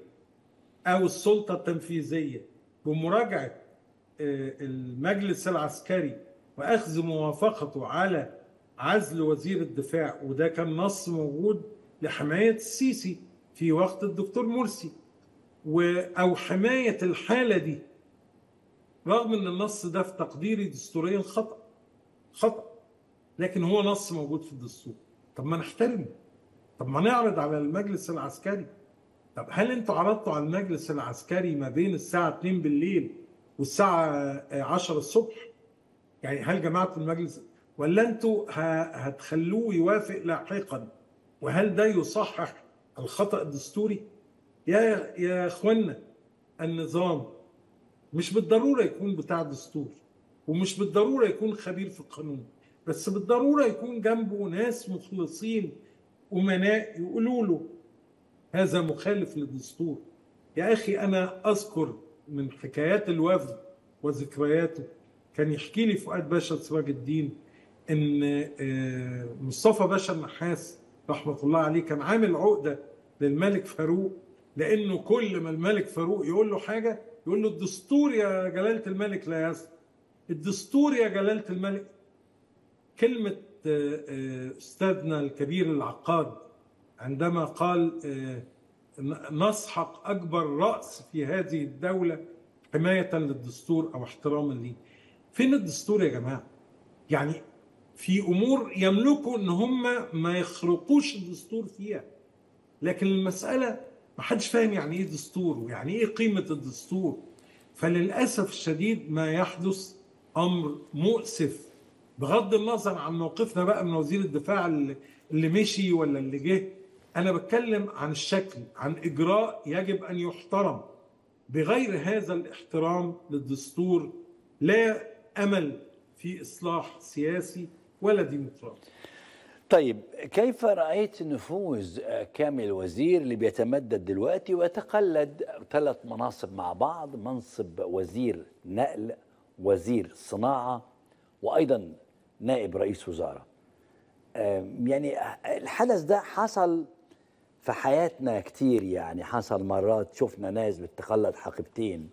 S2: أو السلطة التنفيذية بمراجعة آه، المجلس العسكري وأخذ موافقته على عزل وزير الدفاع. وده كان نص موجود لحماية السيسي في وقت الدكتور مرسي و- أو حماية الحالة دي رغم إن النص ده في تقديري دستوريا خطأ خطأ لكن هو نص موجود في الدستور طب ما نحترمه طب ما نعرض على المجلس العسكري طب هل أنتوا عرضتوا على المجلس العسكري ما بين الساعة 2 بالليل والساعة آه، 10 الصبح؟ يعني هل جماعة المجلس ولا أنتوا هتخلوه يوافق لاحقا؟ وهل ده يصحح الخطأ الدستوري؟ يا يا إخوانا النظام مش بالضرورة يكون بتاع دستور ومش بالضرورة يكون خبير في القانون بس بالضرورة يكون جنبه ناس مخلصين أمناء يقولوا له هذا مخالف للدستور يا أخي أنا أذكر من حكايات الوفد وذكرياته كان يحكي لي فؤاد باشا سراج الدين إن آه، مصطفى باشا النحاس رحمة الله عليه كان عامل عقدة للملك فاروق لأنه كل ما الملك فاروق يقول له حاجة يقول له الدستور يا جلالة الملك لا يصل الدستور يا جلالة الملك كلمة آه، آه، أستاذنا الكبير العقاد عندما قال آه، نسحق أكبر رأس في هذه الدولة حماية للدستور أو احتراما ليه. فين الدستور يا جماعة؟ يعني في أمور يملكوا أن هم ما يخرقوش الدستور فيها. لكن المسألة ما حدش فاهم يعني إيه دستور ويعني إيه قيمة الدستور. فللأسف الشديد ما يحدث أمر مؤسف بغض النظر عن موقفنا بقى من وزير الدفاع اللي مشي ولا اللي جه. أنا بتكلم عن الشكل عن إجراء يجب أن يحترم. بغير هذا الاحترام للدستور لا أمل في إصلاح سياسي ولا ديمقراطي.
S1: طيب كيف رأيت نفوذ كامل الوزير اللي بيتمدد دلوقتي ويتقلد ثلاث مناصب مع بعض منصب وزير نقل وزير صناعة وأيضا نائب رئيس وزارة. يعني الحدث ده حصل في حياتنا كتير يعني حصل مرات شفنا ناس بتقلد حقيبتين.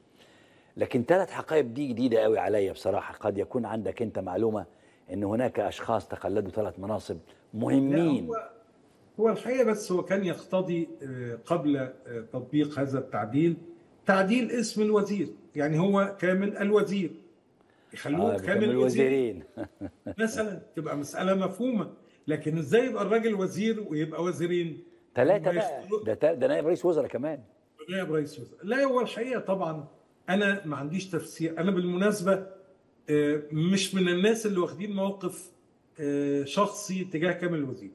S1: لكن ثلاث حقائب دي جديدة قوي عليا بصراحة قد يكون عندك أنت معلومة أن هناك أشخاص تقلدوا ثلاث مناصب مهمين
S2: هو هو الحقيقة بس هو كان يقتضي آه، قبل آه، تطبيق هذا التعديل تعديل اسم الوزير. يعني هو كامل الوزير. يخلوه
S1: آه
S2: كامل الوزير.
S1: الوزيرين.
S2: مثلا تبقى مسألة مفهومة. لكن إزاي يبقى الراجل وزير ويبقى وزيرين؟ يشتغلوا-
S1: ده تا- ده نائب رئيس وزراء كمان.
S2: نائب رئيس وزراء. لا هو الحقيقة طبعا أنا ما عنديش تفسير. أنا بالمناسبة مش من الناس اللي واخدين موقف آه، شخصي تجاه كامل الوزير.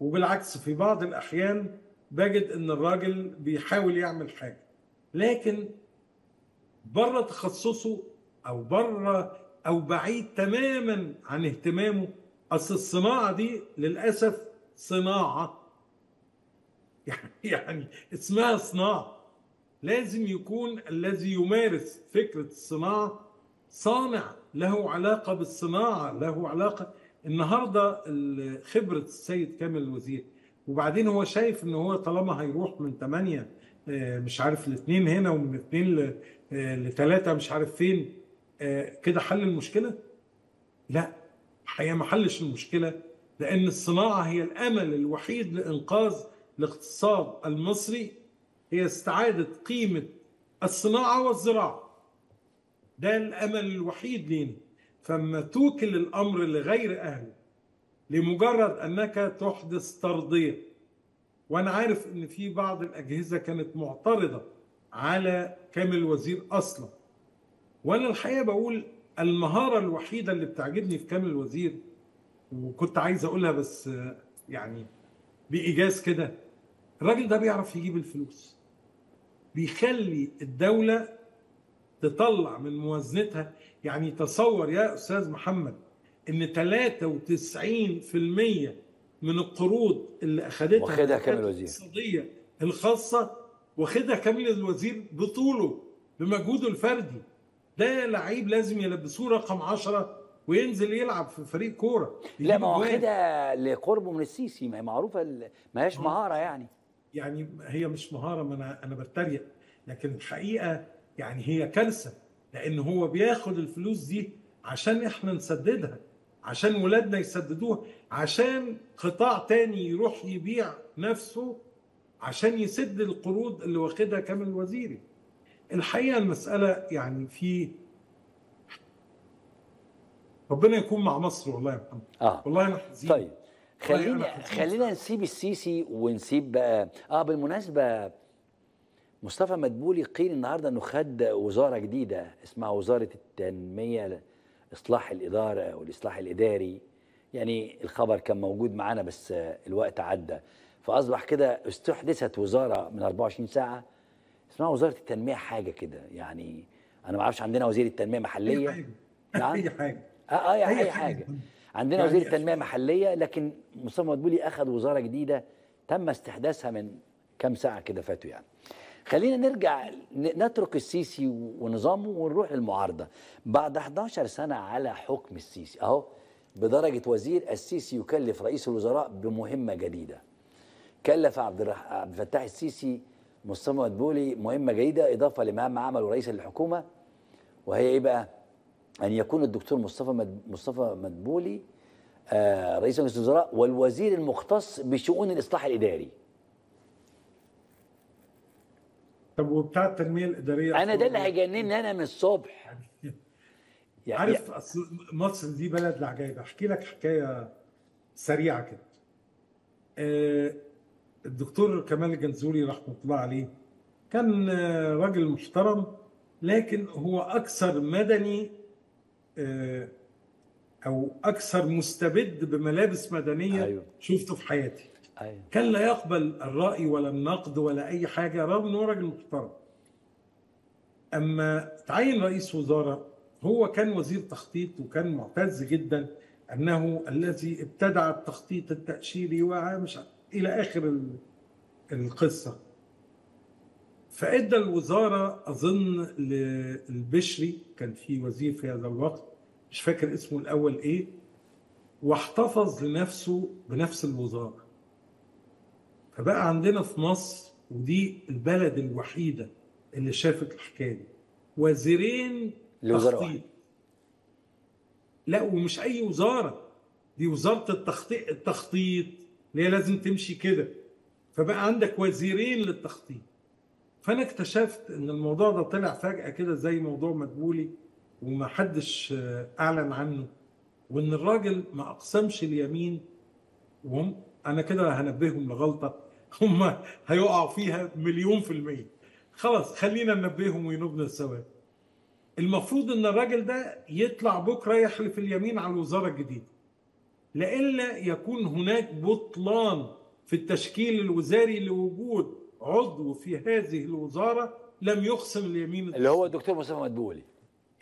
S2: وبالعكس في بعض الأحيان بجد إن الراجل بيحاول يعمل حاجة. لكن بره تخصصه أو بره أو بعيد تماما عن اهتمامه أصل الصناعة دي للأسف صناعة. يعني اسمها صناعة. لازم يكون الذي يمارس فكرة الصناعة صانع له علاقة بالصناعة له علاقة النهارده ال- خبرة السيد كامل الوزير وبعدين هو شايف إن هو طالما هيروح من 8 مش عارف لاثنين هنا ومن اثنين لثلاثه مش عارف فين آه، كده حل المشكلة؟ لا الحقيقة ما حلش المشكلة لأن الصناعة هي الأمل الوحيد لإنقاذ الاقتصاد المصري هي استعادة قيمة الصناعة والزراعة ده الأمل الوحيد لينا. فما توكل الأمر لغير أهله لمجرد أنك تحدث ترضيه وأنا عارف إن في بعض الأجهزة كانت معترضة على كامل الوزير أصلا. وأنا الحقيقة بقول المهارة الوحيدة اللي بتعجبني في كامل الوزير وكنت عايز أقولها بس يعني بإيجاز كده الراجل ده بيعرف يجيب الفلوس. بيخلي الدولة تطلع من موازنتها. يعني تصور يا أستاذ محمد إن 93% من القروض اللي اخذتها
S1: واخدها كامل الوزير.
S2: الاقتصادية الخاصة واخدها كامل الوزير بطوله بمجهوده الفردي. ده لعيب لازم يلبسوه رقم 10 وينزل يلعب في فريق كورة
S1: لا ما. واخدها لقربه من السيسي ما هي معروفة ال- ما هيش مهارة يعني.
S2: يعني هي مش مهارة ما أنا أنا بتريق. لكن الحقيقة يعني هي كارثة لأن هو بياخد الفلوس دي عشان إحنا نسددها عشان ولادنا يسددوها عشان قطاع تاني يروح يبيع نفسه عشان يسد القروض اللي واخدها كامل الوزيري. الحقيقة المسألة يعني في ربنا يكون مع مصر والله يا محمد.
S1: آه.
S2: والله أنا حزين.
S1: طيب. خلينا خلينا نسيب السيسي ونسيب بقى آه بالمناسبة مصطفى مدبولي قيل النهارده إنه خد وزارة جديدة اسمها وزارة التنمية اصلاح الإدارة والإصلاح الإداري. يعني الخبر كان موجود معانا بس الوقت عدى. فأصبح كده استحدثت وزارة من 24 ساعة. اسمها وزارة التنمية حاجة كده. يعني أنا ما أعرفش عندنا وزير التنمية
S2: أي
S1: محلية
S2: حاجة.
S1: نعم.
S2: أي حاجة.
S1: آه آه
S2: أي حاجة.
S1: حاجة. عندنا
S2: يعني
S1: وزير تنميه
S2: أشوف-
S1: محلية لكن مصطفى مدبولي أخذ وزارة جديدة تم استحداثها من كام ساعة كده فاتوا يعني. خلينا نرجع نترك السيسي ونظامه ونروح للمعارضه بعد 11 سنة على حكم السيسي أهو بدرجة وزير السيسي يكلف رئيس الوزراء بمهمة جديدة كلف عبد الفتاح السيسي مصطفى مدبولي مهمة جديدة إضافة لمهام عمله رئيس الحكومة وهي إيه بقى؟ أن يكون الدكتور مصطفى. مصطفى مدبولي آه رئيس مجلس الوزراء والوزير المختص بشؤون الإصلاح الإداري.
S2: طب وبتاع التنميه الإدارية
S1: أنا ده اللي هيجنني أنا من الصبح. يعني
S2: عارف أصل مصر دي بلد العجائب أحكي لك حكاية سريعة كده آه، الدكتور كمال الجنزوري رحمة الله عليه كان آه، راجل محترم لكن هو أكثر مدني آه، أو أكثر مستبد بملابس مدنية
S1: أيوه.
S2: شفته في حياتي
S1: أيوه.
S2: كان لا يقبل الرأي ولا النقد ولا أي حاجة رغم إن هو راجل محترم. أما تعين رئيس وزراء هو كان وزير تخطيط وكان معتز جدا أنه الذي ابتدع التخطيط التأشيري ومش عارف- إلى آخر ال- القصة. فإدى الوزارة أظن للبشري كان في وزير في هذا الوقت مش فاكر اسمه الأول إيه واحتفظ لنفسه بنفس الوزارة. فبقى عندنا في مصر ودي البلد الوحيدة اللي شافت الحكاية دي. وزيرين تخطيط. لا ومش أي وزارة. دي وزارة التخطيط التخطيط اللي هي لازم تمشي كده. فبقى عندك وزيرين للتخطيط. فأنا اكتشفت إن الموضوع ده طلع فجأة كده زي موضوع مدبولي وما حدش آه، أعلن عنه وإن الراجل ما أقسمش اليمين وهم أنا كده هنبههم لغلطة. هم هيقعوا فيها مليون في المية. خلاص خلينا ننبههم وينوبنا الثواب المفروض إن الراجل ده يطلع بكرة يحلف اليمين على الوزارة الجديدة. لئلا يكون هناك بطلان في التشكيل الوزاري لوجود عضو في هذه الوزارة لم يقسم اليمين
S1: اللي هو الدكتور مصطفى مدبولي.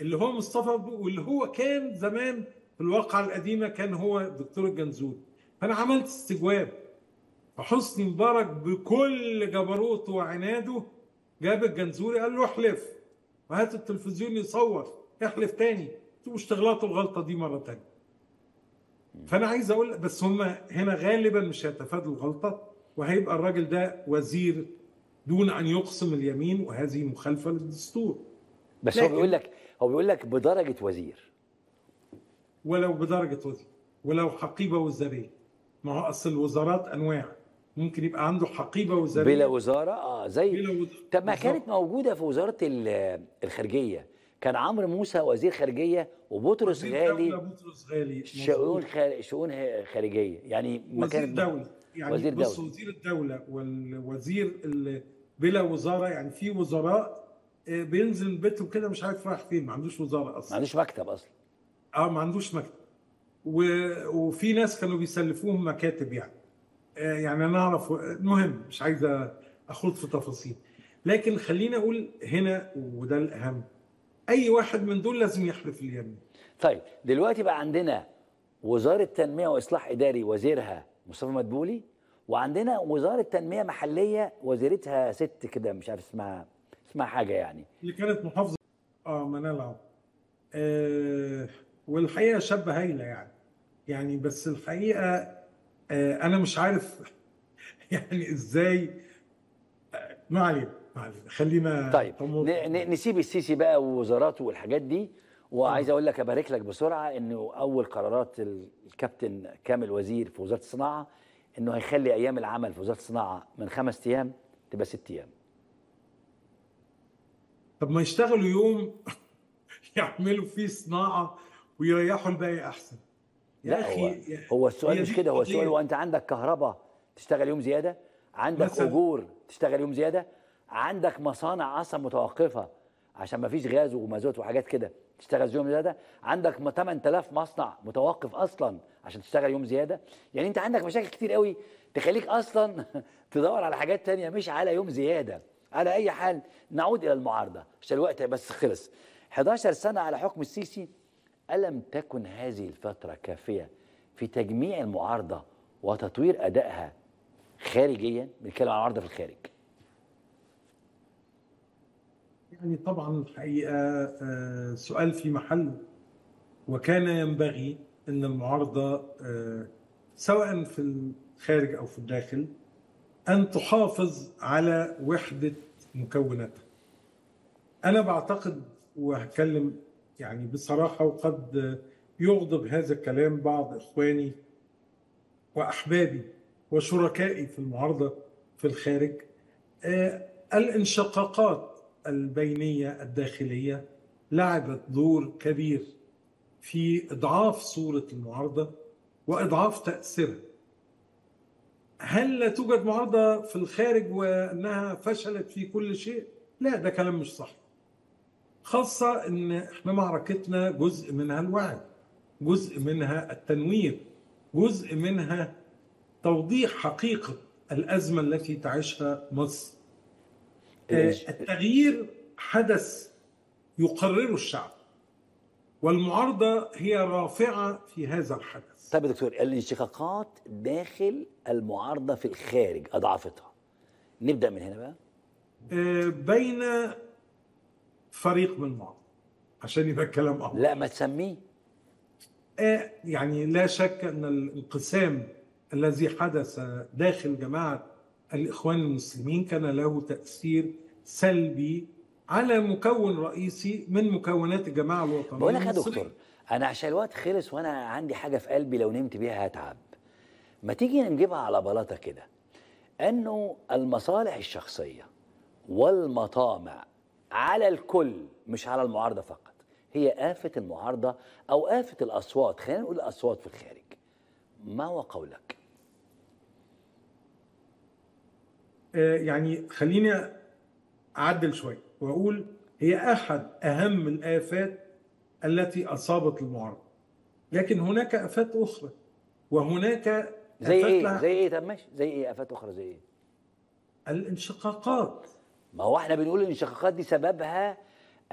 S2: اللي هو مصطفى واللي هو كان زمان في الواقعة القديمة كان هو الدكتور الجنزوري فأنا عملت استجواب. فحسني مبارك بكل جبروته وعناده جاب الجنزوري قال له احلف. وهات التلفزيون يصور احلف تاني. أنتوا مش تغلطوا الغلطة دي مرة تانية. فأنا عايز أقول بس هم هنا غالبا مش هيتفادوا الغلطة وهيبقى الراجل ده وزير دون أن يقسم اليمين وهذه مخالفة للدستور.
S1: بس هو بيقول لك هو بيقول لك بدرجة وزير.
S2: ولو بدرجة وزير ولو حقيبة وزارية. ما هو أصل الوزارات أنواع. ممكن يبقى عنده حقيبة وزارية.
S1: بلا وزارة؟ آه زي
S2: بلا وزارة
S1: طب ما كانت. موجودة في وزارة ال- الخارجية. كان عمرو موسى وزير خارجية وبطرس غالي.
S2: بطرس غالي.
S1: شؤون. شؤون خارجية. يعني ما
S2: وزير
S1: كانت
S2: دولة. يعني
S1: وزير
S2: بص
S1: دولة.
S2: وزير الدولة والوزير بلا وزارة يعني في وزراء آه، بينزل من بيتهم كده مش عارف رايح فين. ما عندوش وزارة
S1: ما
S2: أصلا
S1: عندوش مكتب أصلا.
S2: آه ما عندوش مكتب. و... وفي ناس كانوا بيسلفوهم مكاتب يعني. يعني أنا أعرف المهم مش عايز أخوض في تفاصيل. لكن خليني أقول هنا وده الأهم أي واحد من دول لازم يحلف اليمين
S1: طيب دلوقتي بقى عندنا وزارة تنمية وإصلاح إداري وزيرها مصطفى مدبولي وعندنا وزارة تنمية محلية وزيرتها ست كده مش عارف اسمها اسمها حاجة يعني.
S2: اللي كانت محافظة آه منال عوض آه والحقيقة شابة هايلة يعني. يعني بس الحقيقة آه أنا مش عارف يعني إزاي آه ما علينا ما علينا خلينا
S1: طيب نسيب السيسي بقى ووزاراته والحاجات دي وعايز أقول لك أبارك لك بسرعة إنه أول قرارات ال- الكابتن كامل وزير في وزارة الصناعة إنه هيخلي أيام العمل في وزارة الصناعة من خمس أيام تبقى ست أيام.
S2: طب ما يشتغلوا يوم يعملوا فيه صناعة ويريحوا الباقي أحسن. يا
S1: لا
S2: أخي
S1: هو هو السؤال مش كده هو. السؤال هو أنت عندك كهرباء تشتغل يوم زيادة؟ عندك. أجور تشتغل يوم زيادة؟ عندك مصانع أصلا متوقفة عشان ما فيش غاز ومازوت وحاجات كده تشتغل يوم زيادة؟ عندك م- 8000 مصنع متوقف أصلا عشان تشتغل يوم زيادة؟ يعني أنت عندك مشاكل كتير قوي تخليك أصلا تدور على حاجات تانية مش على يوم زيادة. على أي حال نعود إلى المعارضة. عشان الوقت بس خلص. 11 سنة على حكم السيسي ألم تكن هذه الفترة كافية في تجميع المعارضة وتطوير أدائها خارجيا؟ بنتكلم عن المعارضة في الخارج.
S2: يعني طبعا الحقيقة آه، سؤال في محله وكان ينبغي إن المعارضة آه، سواء في الخارج أو في الداخل أن تحافظ على وحدة مكوناتها. أنا بعتقد وهتكلم يعني بصراحة وقد يغضب هذا الكلام بعض إخواني وأحبابي وشركائي في المعارضة في الخارج آه، الانشقاقات البينية الداخلية لعبت دور كبير في إضعاف صورة المعارضة وإضعاف تأثيرها. هل لا توجد معارضة في الخارج وأنها فشلت في كل شيء؟ لا ده كلام مش صح. خاصة إن إحنا معركتنا جزء منها الوعي جزء منها التنوير جزء منها توضيح حقيقة الأزمة التي تعيشها مصر. آه، التغيير حدث يقرره الشعب والمعارضة هي رافعة في هذا الحدث.
S1: طيب يا دكتور الانشقاقات داخل المعارضة في الخارج أضعفتها. نبدأ من هنا بقى.
S2: آه، بين فريق من المعارضة عشان يبقى الكلام أوضح
S1: لا ما تسميه.
S2: آه، يعني لا شك أن الانقسام الذي حدث داخل جماعة الإخوان المسلمين كان له تأثير سلبي على مكون رئيسي من مكونات الجماعة الوطنية
S1: بقول لك يا. دكتور أنا عشان الوقت خلص وأنا عندي حاجة في قلبي لو نمت بيها هتعب. ما تيجي نجيبها على بلاطة كده. أنه المصالح الشخصية والمطامع على الكل مش على المعارضة فقط. هي آفة المعارضة أو آفة الأصوات. خلينا نقول الأصوات في الخارج. ما هو قولك؟
S2: آه، يعني خليني أعدل شوية وأقول هي أحد أهم الآفات التي أصابت المعارضة. لكن هناك آفات أخرى. وهناك
S1: زي
S2: آفات
S1: إيه؟ زي إيه؟ طب ماشي. زي إيه؟ آفات أخرى زي إيه؟
S2: الانشقاقات.
S1: ما هو إحنا بنقول الانشقاقات دي سببها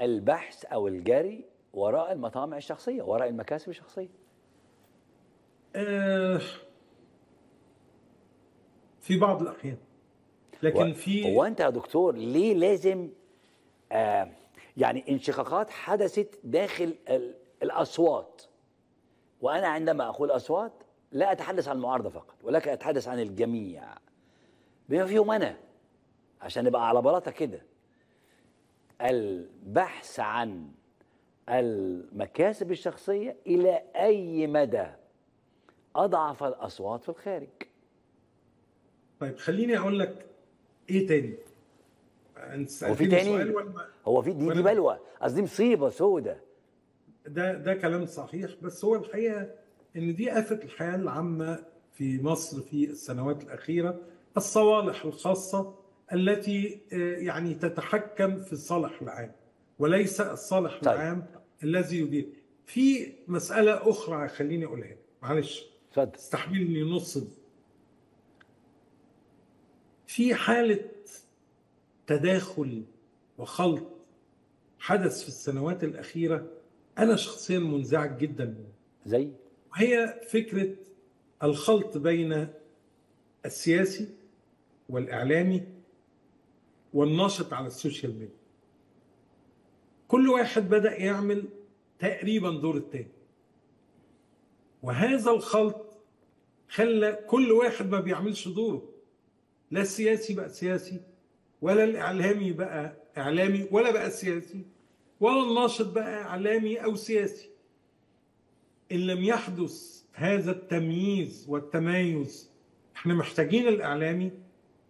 S1: البحث أو الجري وراء المطامع الشخصية وراء المكاسب الشخصية.
S2: آه، في بعض الأحيان. لكن
S1: و-
S2: في
S1: هو أنت يا دكتور ليه لازم آه يعني انشقاقات حدثت داخل ال- الأصوات؟ وأنا عندما أقول أصوات لا أتحدث عن المعارضة فقط ولكن أتحدث عن الجميع. بما فيهم أنا عشان نبقى على بلاطة كده. البحث عن المكاسب الشخصية إلى أي مدى أضعف الأصوات في الخارج.
S2: طيب خليني أقول لك إيه تاني؟
S1: هو في تاني؟ هو في دي دي بلوى. قصدي مصيبة سودة.
S2: ده ده كلام صحيح بس هو الحقيقة إن دي آفة الحياة العامة في مصر في السنوات الأخيرة. الصوالح الخاصة التي آه، يعني تتحكم في الصالح العام وليس الصالح
S1: طيب.
S2: العام الذي يدير في مسألة أخرى خليني أقولها لك. معلش
S1: اتفضل
S2: استحملني نص دي. في حالة تداخل وخلط حدث في السنوات الأخيرة أنا شخصيا منزعج جدا منه
S1: زي
S2: وهي فكرة الخلط بين السياسي والإعلامي والناشط على السوشيال ميديا. كل واحد بدأ يعمل تقريبا دور التاني. وهذا الخلط خلى كل واحد ما بيعملش دوره. لا السياسي بقى سياسي ولا الإعلامي بقى إعلامي ولا بقى سياسي ولا الناشط بقى إعلامي أو سياسي. إن لم يحدث هذا التمييز والتمايز إحنا محتاجين الإعلامي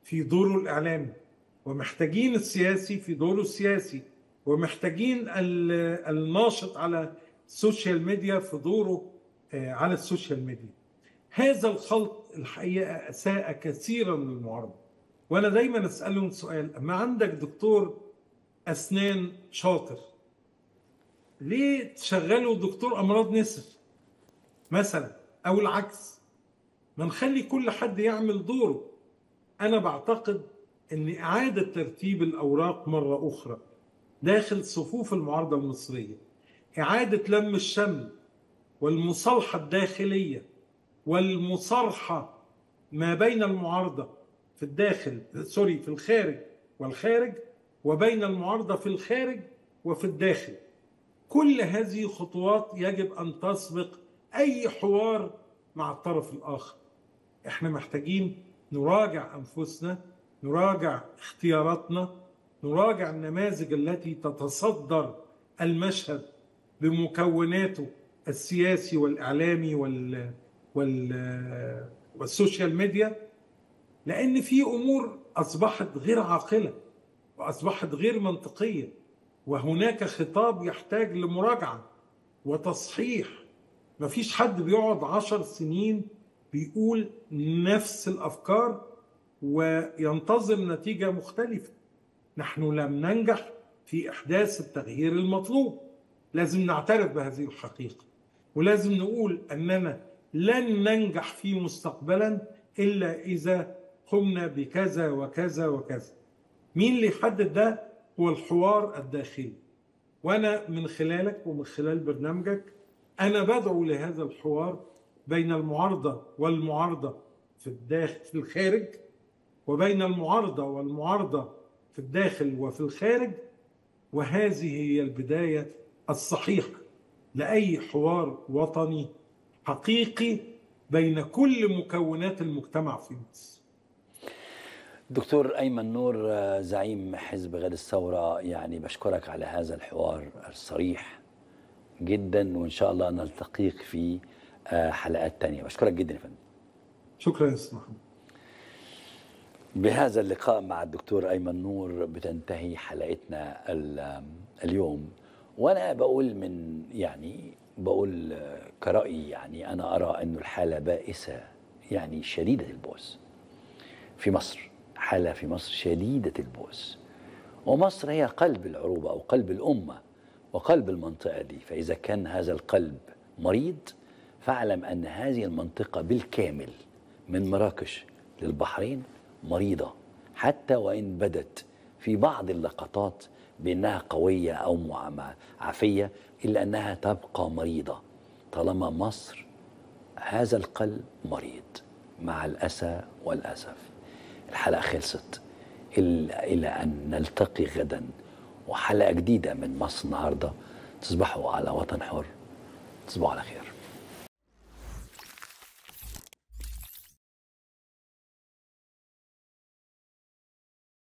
S2: في دوره الإعلامي. ومحتاجين السياسي في دوره السياسي ومحتاجين ال- الناشط على ال social media في دوره آه، على ال social media. هذا الخلط الحقيقة أساء كثيرا للمعارضة. وأنا دايما أسألهم سؤال اما عندك دكتور أسنان شاطر؟ ليه تشغله دكتور أمراض نسر مثلا أو العكس؟ ما نخلي كل حد يعمل دوره. أنا بعتقد ان اعاده ترتيب الأوراق مرة أخرى داخل صفوف المعارضة المصرية. إعادة لم الشمل والمصالحة الداخلية والمصارحة ما بين المعارضة في الداخل سوري في الخارج والخارج وبين المعارضة في الخارج وفي الداخل. كل هذه خطوات يجب أن تسبق أي حوار مع الطرف الآخر. إحنا محتاجين نراجع أنفسنا نراجع اختياراتنا نراجع النماذج التي تتصدر المشهد بمكوناته السياسي والإعلامي وال وال والسوشيال ميديا لأن في أمور أصبحت غير عاقلة وأصبحت غير منطقية وهناك خطاب يحتاج لمراجعة وتصحيح. مفيش حد بيقعد عشر سنين بيقول نفس الأفكار وينتظر نتيجة مختلفة. نحن لم ننجح في إحداث التغيير المطلوب. لازم نعترف بهذه الحقيقة. ولازم نقول أننا لن ننجح فيه مستقبلا إلا إذا قمنا بكذا وكذا وكذا. مين اللي يحدد ده؟ هو الحوار الداخلي. وأنا من خلالك ومن خلال برنامجك أنا بدعو لهذا الحوار بين المعارضة والمعارضة في الداخل في الخارج وبين المعارضة والمعارضة في الداخل وفي الخارج وهذه هي البداية الصحيحة لأي حوار وطني حقيقي بين كل مكونات المجتمع في مصر.
S1: دكتور أيمن نور زعيم حزب غد الثورة يعني بشكرك على هذا الحوار الصريح جدا وإن شاء الله نلتقيك في حلقات تانية. بشكرك جدا يا فندم.
S2: شكرا يا أستاذ محمد
S1: بهذا اللقاء مع الدكتور أيمن نور بتنتهي حلقتنا اليوم. وأنا بقول من يعني بقول كرأيي يعني أنا أرى أن الحالة بائسة يعني شديدة البؤس. في مصر حالة في مصر شديدة البؤس. ومصر هي قلب العروبة أو قلب الأمة وقلب المنطقة دي. فإذا كان هذا القلب مريض فاعلم أن هذه المنطقة بالكامل من مراكش للبحرين مريضة حتى وإن بدت في بعض اللقطات بأنها قوية أو عافية إلا أنها تبقى مريضة. طالما مصر هذا القلب مريض مع الأسى والأسف. الحلقة خلصت إلى أن نلتقي غدا. وحلقة جديدة من مصر النهاردة. تصبحوا على وطن حر. تصبحوا على خير.